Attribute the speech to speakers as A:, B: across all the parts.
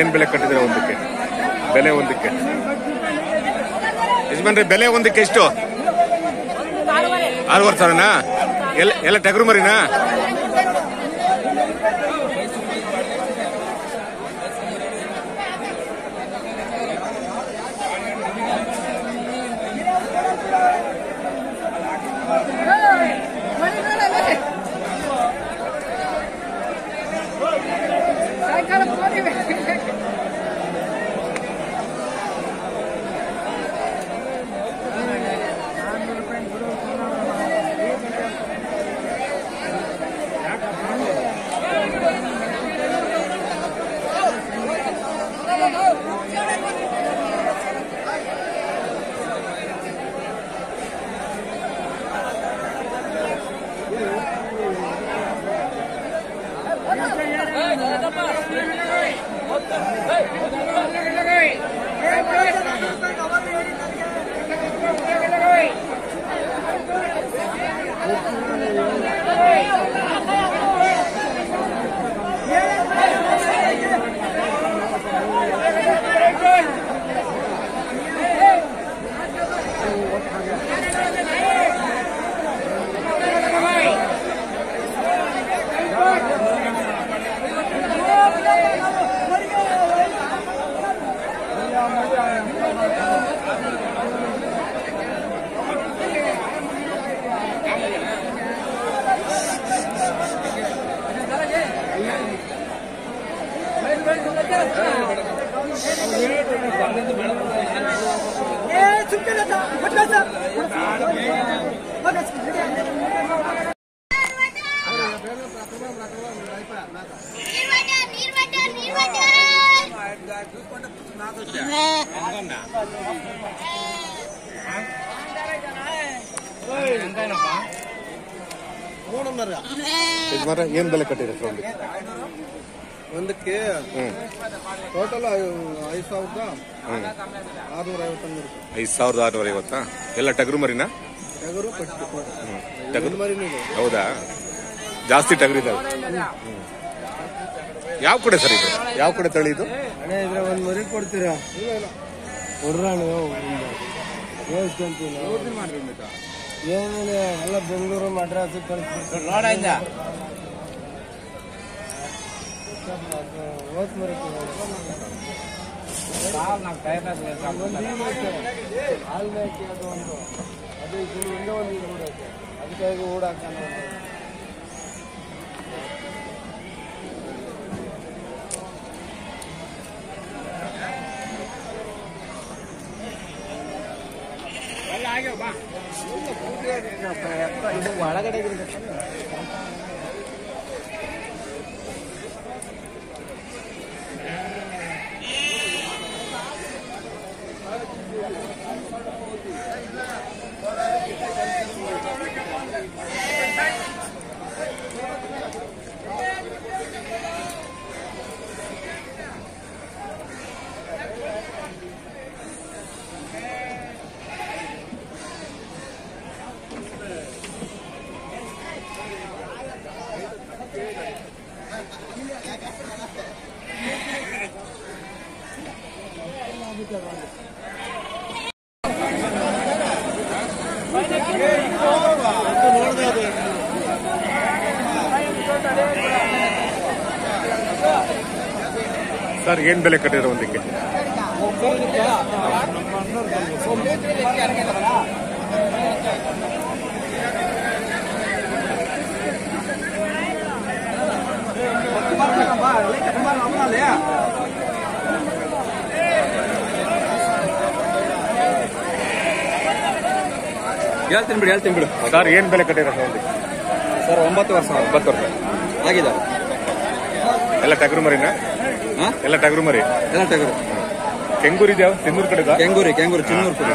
A: ಏನ್ ಬೆಲೆ ಕಟ್ಟಿದ್ರೆ ಒಂದಕ್ಕೆ? ಬೆಲೆ ಒಂದಕ್ಕೆ? ಯಜಮಾನ್ರಿ, ಬೆಲೆ ಒಂದಕ್ಕೆ ಎಷ್ಟು? ಆರೂವರೆ ಸಾವಿರನಾ? ಎಲ್ಲ ಎಲ್ಲ ಟಗರು ಮರಿನಾ?
B: Não.
A: ಯಜಮಾನ್ರ ಏನ್ ಬೆಲೆ ಕಟ್ಟಿದ್ರೆ ಸರ್ ಒಂದಕ್ಕೆ
C: ಟೋಟಲ್ ಐದು ಸಾವಿರದ ಆರ್ನೂರ ಐವತ್ತೊಂದು ರೂಪಾಯಿ.
A: ಐದ್ ಸಾವಿರದ ಆರ್ನೂರ ಐವತ್ತಾ ಎಲ್ಲ ಟಗರು ಮರಿನಾ?
C: ಟಗರು ಪಟ್ಟು.
A: ಟಗರು?
C: ಮರಿನೂ ಇದೆ
A: ಹೌದಾ? ಜಾಸ್ತಿ ಟಗರಿದಾವೆ ಯಾವ ಕಡೆ ಸರ್ ಇದು? ಯಾವ ಕಡೆ ತಳಿ ಇದು?
C: ಅಣ್ಣ ಇದ್ರೆ ಒಂದು ಮರಿ ಕೊಡ್ತೀರಾ? ಕೊಡ್ರಣ ಏನಿಲ್ಲ ಎಲ್ಲ ಬೆಂಗಳೂರು ಮಡ್ರಾಸ್ ಕಳ್ಸಿ ನೋಡಿಂದ ಓದ್ ಮರಿ ಹಾಲು ಮೇಕೆ ಅದು ಒಂದು ಅದು ಇದರಿಂದ ಒಂದು ಇದು ಬಿಡೈತೆ ಅದಕ್ಕಾಗಿ ಓಡಾಕಣ ಇದು ಒಳಗಡೆ
A: ಸರ್ ಏನ್ ಬೆಲೆ ಕಟ್ಟಿದ್ರೆ ಒಂದಕ್ಕೆ?
D: ಹೇಳ್ತೀನಿ ಬಿಡಿ ಹೇಳ್ತೀನಿ ಬಿಡು.
A: ಸರ್ ಏನ್ ಬೆಲೆ ಕಟ್ಟಿರೋ ಸರ್
D: ಒಂಬತ್ತು ವರ್ಷ.
A: ಒಂಬತ್ತು ವರ್ಷ.
D: ಆಗಿದ್ದಾರೆ
A: ಎಲ್ಲ ಟಗರು ಮರಿನಾ? ಎಲ್ಲ ಟಗರು ಮರಿ?
D: ಎಲ್ಲ ಟಗರು.
A: ಕೆಂಗೂರು ಇದ್ಯಾವ ಸಿಂಧೂರ್ ಕಡೆ
D: ಕೆಂಗೂರಿ ಕೆಂಗೂರಿ ಚಿನ್ನೂರು ಕಡೆ.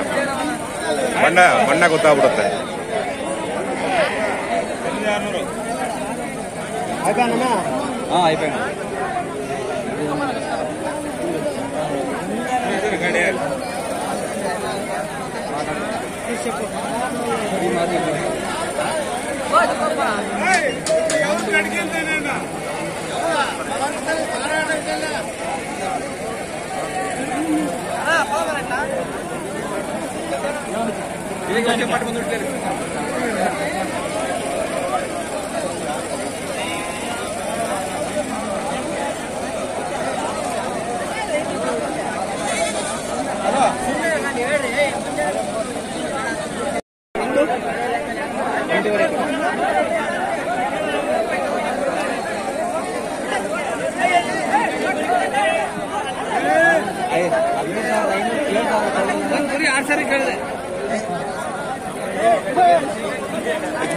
A: ಬಣ್ಣ ಬಣ್ಣ ಗೊತ್ತಾಗ್ಬಿಡುತ್ತೆ.
D: ಹಾ ಆಯ್ತು
B: பாட்டு வந்துட்டு இருக்கு.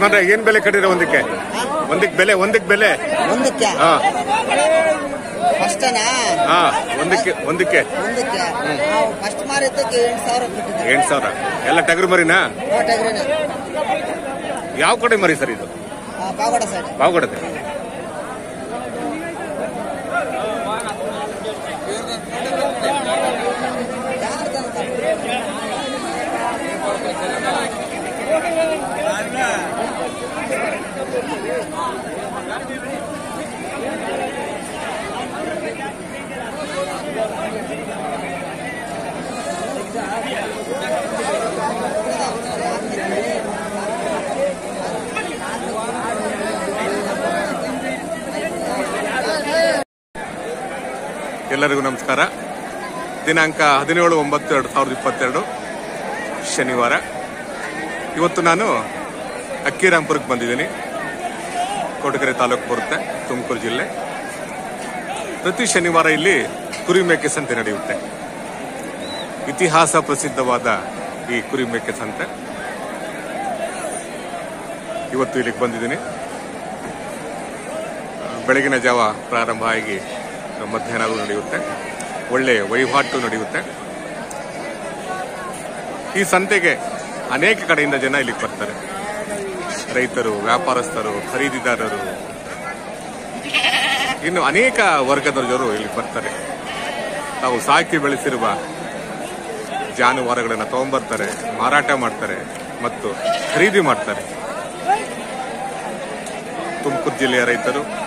A: ಯಜಮಾನ್ರೆ ಏನ್ ಬೆಲೆ ಕಟ್ಟಿದ್ರೆ ಒಂದಕ್ಕೆ? ಒಂದಕ್ಕೆ ಬೆಲೆ ಒಂದಕ್ಕೆ ಬೆಲೆ?
E: ಒಂದಕ್ಕೆ?
A: ಹಾ.
E: ಫಸ್ಟನಾ?
A: ಹಾ ಒಂದಕ್ಕೆ ಒಂದಕ್ಕೆ.
E: ಒಂದಕ್ಕೆ? ಫಸ್ಟ್ ಮಾರಿದ್ದಕ್ಕೆ ಎಂಟು ಸಾವಿರ ಕೊಟ್ಟಿದ್ದಾರೆ
A: ಎಂಟು ಸಾವಿರ. ಎಲ್ಲ ಟಗರು ಮರಿನಾ? ಯಾವ ಕಡೆ ಮರಿ ಸರ್ ಇದು?
E: ಪಾವಗಡ ಸೈಡ್.
A: ಬಾವುಗಡದೆ. ಎಲ್ಲರಿಗೂ ನಮಸ್ಕಾರ. ದಿನಾಂಕ ಹದಿನೇಳು ಒಂಬತ್ತು ಎರಡು ಸಾವಿರದ ಇಪ್ಪತ್ತೆರಡು, ಶನಿವಾರ. ಇವತ್ತು ನಾನು ಅಕ್ಕಿರಾಂಪುರಕ್ಕೆ ಬಂದಿದ್ದೀನಿ. ಕೋಟಗೆರೆ ತಾಲೂಕು ಬರುತ್ತೆ, ತುಮಕೂರು ಜಿಲ್ಲೆ. ಪ್ರತಿ ಶನಿವಾರ ಇಲ್ಲಿ ಕುರಿಮೇಕೆ ಸಂತೆ ನಡೆಯುತ್ತೆ. ಇತಿಹಾಸ ಪ್ರಸಿದ್ಧವಾದ ಈ ಕುರಿಮೇಕೆ ಸಂತೆ. ಇವತ್ತು ಇಲ್ಲಿಗೆ ಬಂದಿದ್ದೀನಿ. ಬೆಳಗಿನ ಜಾವ ಪ್ರಾರಂಭ ಆಗಿ ಮಧ್ಯಾಹ್ನವೂ ನಡೆಯುತ್ತೆ. ಒಳ್ಳೆಯ ವಹಿವಾಟು ನಡೆಯುತ್ತೆ. ಈ ಸಂತೆಗೆ ಅನೇಕ ಕಡೆಯಿಂದ ಜನ ಇಲ್ಲಿಗೆ ಬರ್ತಾರೆ. ರೈತರು, ವ್ಯಾಪಾರಸ್ಥರು, ಖರೀದಿದಾರರು. ಇನ್ನು ಅನೇಕ ವರ್ಗದ ಜನರು ಇಲ್ಲಿಗೆ ಬರ್ತಾರೆ. ತಾವು ಸಾಕಿ ಬೆಳೆಸಿರುವ ಜಾನುವಾರುಗಳನ್ನು ತಗೊಂಡ್ಬರ್ತಾರೆ ಮಾರಾಟ ಮಾಡ್ತಾರೆ ಮತ್ತು ಖರೀದಿ ಮಾಡ್ತಾರೆ. ತುಮಕೂರು ಜಿಲ್ಲೆಯ ರೈತರು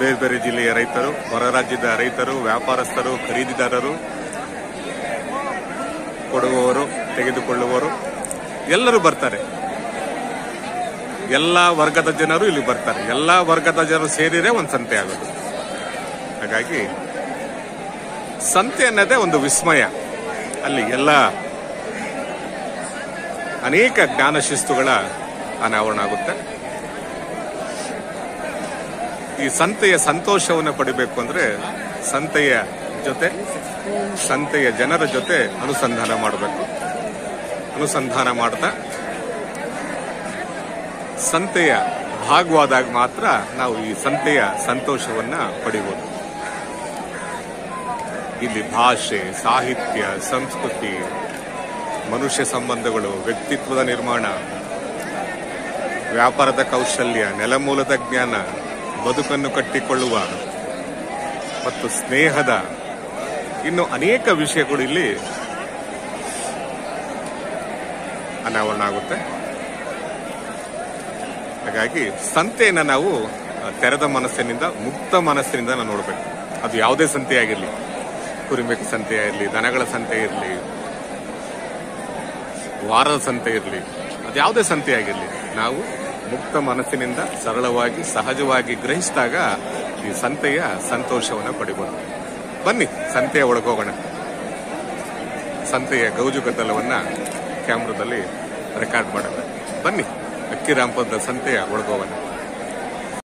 A: ಬೇರೆ ಬೇರೆ ಜಿಲ್ಲೆಯ ರೈತರು, ಹೊರ ರಾಜ್ಯದ ರೈತರು, ವ್ಯಾಪಾರಸ್ಥರು, ಖರೀದಿದಾರರು, ಕೊಡುವವರು, ತೆಗೆದುಕೊಳ್ಳುವವರು, ಎಲ್ಲರೂ ಬರ್ತಾರೆ. ಎಲ್ಲ ವರ್ಗದ ಜನರು ಇಲ್ಲಿ ಬರ್ತಾರೆ. ಎಲ್ಲ ವರ್ಗದ ಜನರು ಸೇರಿದ್ರೆ ಒಂದು ಸಂತೆ ಆಗೋದು. ಹಾಗಾಗಿ ಸಂತೆ ಅನ್ನೋದೇ ಒಂದು ವಿಸ್ಮಯ. ಅಲ್ಲಿ ಎಲ್ಲ ಅನೇಕ ಜ್ಞಾನ ಶಿಸ್ತುಗಳ ಅನಾವರಣ ಆಗುತ್ತೆ. ಈ ಸಂತೆಯ ಸಂತೋಷವನ್ನು ಪಡಿಬೇಕು ಅಂದ್ರೆ ಸಂತೆಯ ಜೊತೆ, ಸಂತೆಯ ಜನರ ಜೊತೆ ಅನುಸಂಧಾನ ಮಾಡಬೇಕು. ಅನುಸಂಧಾನ ಮಾಡ್ತಾ ಸಂತೆಯ ಭಾಗವಾದಾಗ ಮಾತ್ರ ನಾವು ಈ ಸಂತೆಯ ಸಂತೋಷವನ್ನ ಪಡಿಬೋದು. ಇಲ್ಲಿ ಭಾಷೆ, ಸಾಹಿತ್ಯ, ಸಂಸ್ಕೃತಿ, ಮನುಷ್ಯ ಸಂಬಂಧಗಳು, ವ್ಯಕ್ತಿತ್ವದ ನಿರ್ಮಾಣ, ವ್ಯಾಪಾರದ ಕೌಶಲ್ಯ, ನೆಲಮೂಲದ ಜ್ಞಾನ ಬದುಕನ್ನು ಕಟ್ಟಿಕೊಳ್ಳುವ ಮತ್ತು ಸ್ನೇಹದ ಇನ್ನು ಅನೇಕ ವಿಷಯಗಳು ಇಲ್ಲಿ ಅನಾವರಣ ಆಗುತ್ತೆ ಹಾಗಾಗಿ ಸಂತೆಯನ್ನು ನಾವು ತೆರೆದ ಮನಸ್ಸಿನಿಂದ, ಮುಕ್ತ ಮನಸ್ಸಿನಿಂದ ನಾವು ನೋಡಬೇಕು. ಅದು ಯಾವುದೇ ಸಂತೆ ಆಗಿರಲಿ. ಕುರಿಮೆಕ ಸಂತೆ ಇರಲಿ ದನಗಳ ಸಂತೆ ಇರಲಿ, ವಾರದ ಸಂತೆ ಇರಲಿ, ಅದು ಯಾವುದೇ ಸಂತೆ ಆಗಿರಲಿ, ನಾವು ಮುಕ್ತ ಮನಸ್ಸಿನಿಂದ ಸರಳವಾಗಿ, ಸಹಜವಾಗಿ ಗ್ರಹಿಸಿದಾಗ ಈ ಸಂತೆಯ ಸಂತೋಷವನ್ನು ಪಡಿಬೋದು. ಬನ್ನಿ, ಸಂತೆಯ ಒಳಗೋಗೋಣ ಸಂತೆಯ ಗೌಜು ಗದ್ದಲವನ್ನ ಕ್ಯಾಮ್ರಾದಲ್ಲಿ ರೆಕಾರ್ಡ್ ಮಾಡೋಣ. ಬನ್ನಿ ಅಕ್ಕಿರಾಮ್ಪದ ಸಂತೆಯ ಒಳಗೋಗೋಣ